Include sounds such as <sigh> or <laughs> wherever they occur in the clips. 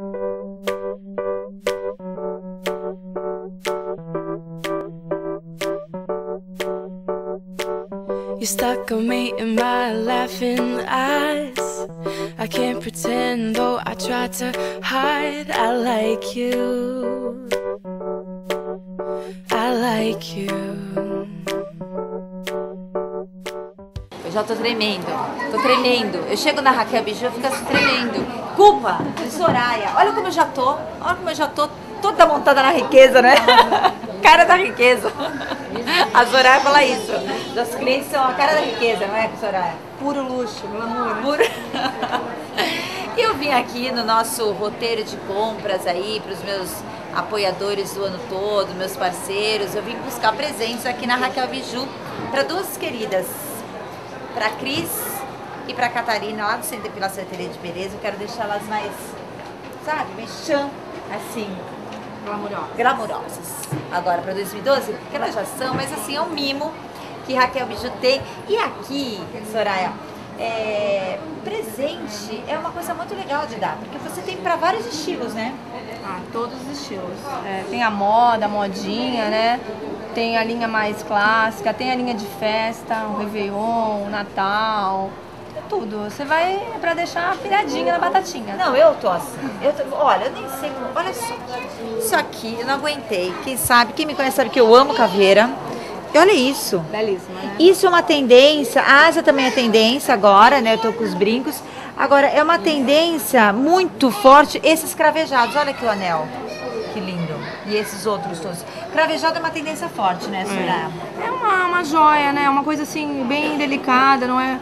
You stuck on me in my laughing eyes. I can't pretend, though I try to hide. I like you. I like you. Eu já tô tremendo, tô tremendo. Eu chego na Raquel Biju, eu fico assim tremendo. Culpa de Soraya. Olha como eu já tô, olha como eu já tô toda montada na riqueza, né? <laughs> cara da riqueza. A Soraya fala isso. Os clientes são a cara da riqueza, não é, Soraya? Puro luxo, glamour. Puro. Eu vim aqui no nosso roteiro de compras aí para os meus apoiadores do ano todo, meus parceiros. Eu vim buscar presentes aqui na Raquel Biju para duas queridas, para Cris e para Catarina lá do Centro de Depilação e de Beleza. Eu quero deixar elas mais, sabe, mexam assim, Glamurosa. glamurosas. Agora para 2012, porque elas já são, mas assim, é um mimo que Raquel Biju tem. E aqui, Soraya, é, presente é uma coisa muito legal de dar, porque você tem para vários estilos, né? Ah, todos os estilos. É, tem a moda, a modinha, né? Tem a linha mais clássica, tem a linha de festa, o Réveillon, o Natal. Tudo. Você vai pra deixar piradinha na batatinha. Não, eu tô assim. Eu tô- olha, eu nem sei como. Olha só. Isso aqui eu não aguentei. Quem sabe, quem me conhece sabe que eu amo caveira. E olha isso. Belíssima, né? Isso é uma tendência, a Ásia também é tendência agora, né? Eu tô com os brincos. Agora, é uma tendência muito forte esses cravejados. Olha aqui o anel. Que lindo. E esses outros todos. Cravejado é uma tendência forte, né, Soraya? É uma, uma joia, né? Uma coisa assim, bem delicada, não é?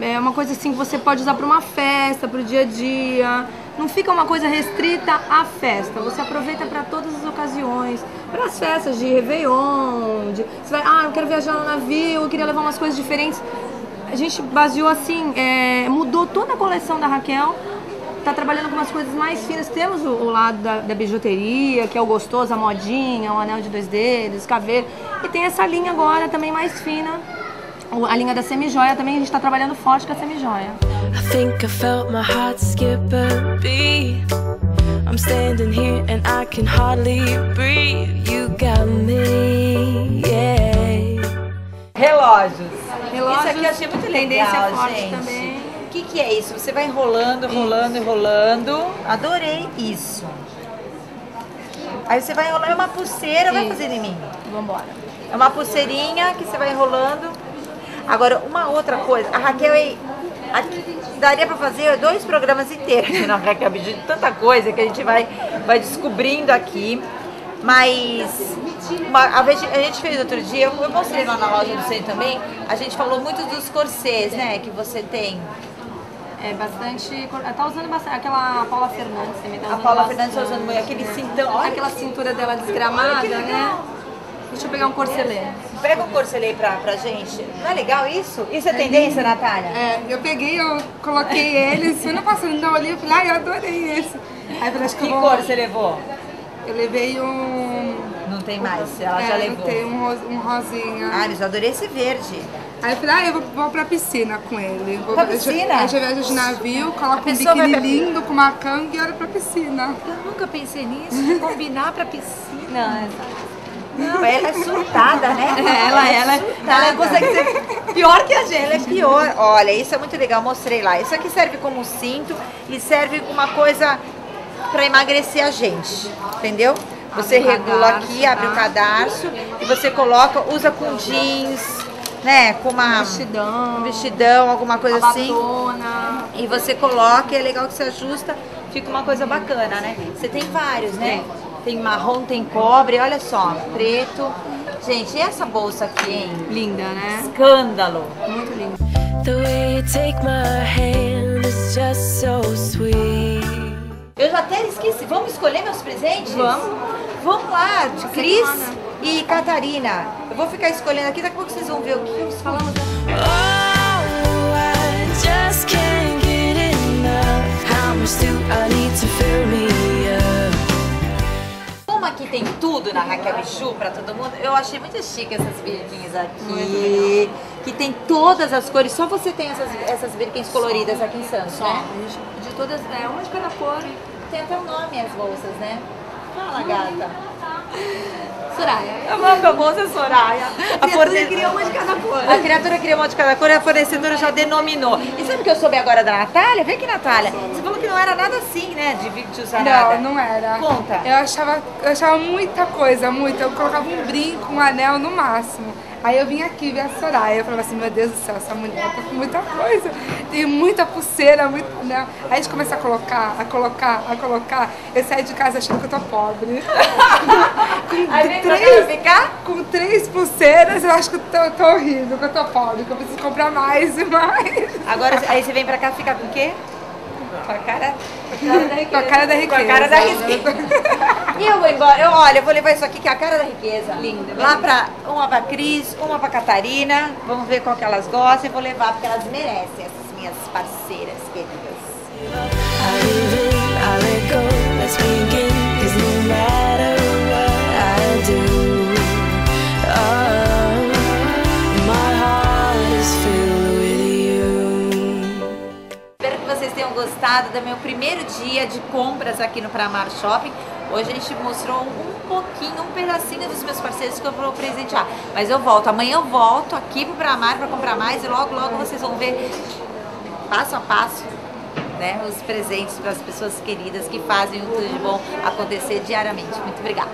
É uma coisa assim que você pode usar para uma festa, para o dia a dia. Não fica uma coisa restrita à festa. Você aproveita para todas as ocasiões. Para as festas de Réveillon. De, você vai, ah, eu quero viajar no navio, eu queria levar umas coisas diferentes. A gente baseou assim, é, mudou toda a coleção da Raquel. Tá trabalhando com umas coisas mais finas. Temos o, o lado da, da bijuteria, que é o gostoso, a modinha, o anel de dois dedos, caveiro. E tem essa linha agora também mais fina. A linha da semijoia também, a gente tá trabalhando forte com a semijoia. I think I felt my heart skip a beat. I'm standing here and I can hardly breathe. You got me, yeah. Relógios. Relógios, Isso aqui eu achei muito tendência legal, forte gente. também. O que, que é isso? Você vai enrolando, enrolando, enrolando. Adorei isso. Aí você vai enrolar, é uma pulseira, vai fazer em mim. Vambora. É uma pulseirinha que você vai enrolando. Agora, uma outra coisa, a Raquel é- aqui, daria pra fazer dois programas inteiros <laughs> na Raquel de tanta coisa que a gente vai, vai descobrindo aqui. Mas uma- a, vez- a gente fez outro dia, eu, mostrei lá na loja do centro também, a gente falou muito dos corsês, né, que você tem. É bastante. Tá usando bastante. Aquela Paula Fernandes também tá A usando Paula bastante. Fernandes tá usando muito, aquele cintão, olha Aquela cintura dela desgramada, né? Deixa eu pegar um corcelê. Pega o corcelê pra, pra gente. Não é legal isso? Isso é tendência, Natália? É, eu peguei, eu coloquei ele, semana passada, então eu olhei e falei, ai, eu adorei esse. Aí eu falei, acho que Que vou... cor você levou? Eu levei um... Não tem mais, ela é, já eu levou. tenho um, ros- um rosinha. Ah, eu já adorei esse verde. Aí eu falei, ah, eu vou, vou pra piscina com ele. Vou, Pra piscina? Aí eu já viajo de navio, coloco um biquíni pra- lindo com uma canga e olho pra piscina. Eu nunca pensei nisso, combinar pra piscina. <laughs> Não, ela é surtada, né? <laughs> Ela- ela- surtada. ela consegue ser pior que a gente. Ela é pior. Olha, isso é muito legal, mostrei lá. Isso aqui serve como cinto e serve como uma coisa pra emagrecer a gente, entendeu? Você Abre regula cadarço, aqui, abre o tá? cadarço e você coloca, usa com jeans, né? Com uma, Vestidão. um vestidão, alguma coisa assim. Batona. E você coloca, e é legal que você ajusta, fica uma coisa bacana, né? Você tem vários, né? Tem marrom, tem cobre, olha só, preto. Gente, e essa bolsa aqui, hein? Linda, né? Escândalo! Muito linda. The way you take my hand is just so sweet. Eu já até esqueci, vamos escolher meus presentes? Vamos. Vamos lá, de Cris e Catarina. Eu vou ficar escolhendo aqui, daqui a pouco vocês vão ver o que eu. Falamos. Oh, I just can't get enough. How much do I need to fill tudo na Raquel Bichu pra todo mundo, eu achei muito chique essas birquinhas aqui. Que tem todas as cores, só você tem essas, essas birquins coloridas aqui em Santos, Só. né? A De todas, é uma de cada cor. tem até um nome as bolsas, né? Fala, gata. Soraya. Eu amo a bolsa Soraya. A, forne- criou uma de cada cor. a criatura criou uma de cada cor e a fornecedora já denominou. E sabe o que eu soube agora da Natália? Vem aqui, Natália. Você que não era nada assim, né? De, de usar nada. Não, não era. Conta. Eu achava, eu achava muita coisa, muita. Eu colocava um brinco, um anel no máximo. Aí eu vim aqui ver a Soraya. Eu falava assim, meu Deus do céu, essa mulher tá com muita coisa. Tem muita pulseira, muito anel. Aí a gente começa a colocar, a colocar, a colocar. Eu saio de casa achando que eu tô pobre. <laughs> com, Aí pra ficar? com três pulseiras, eu acho que eu tô, tô horrível, que eu tô pobre, que eu preciso comprar mais e mais. Agora, aí você vem pra cá ficar com o quê? Com a cara... Com a cara da riqueza. Com a cara da riqueza. <laughs> E eu vou embora. Eu, olha, eu vou levar isso aqui que é a cara da riqueza. Linda. Lá pra uma pra Cris, uma pra Catarina. Vamos ver qual que elas gostam. Eu vou levar porque elas merecem, essas minhas parceiras queridas. I live in, I let go, let's begin. Cause no matter gostado do meu primeiro dia de compras aqui no Pramar Shopping. Hoje a gente mostrou um pouquinho, um pedacinho dos meus parceiros que eu vou presentear. Mas eu volto, amanhã eu volto aqui pro Pramar para comprar mais e logo, logo vocês vão ver passo a passo né, os presentes para as pessoas queridas que fazem o Tudo de Bom acontecer diariamente. Muito obrigada.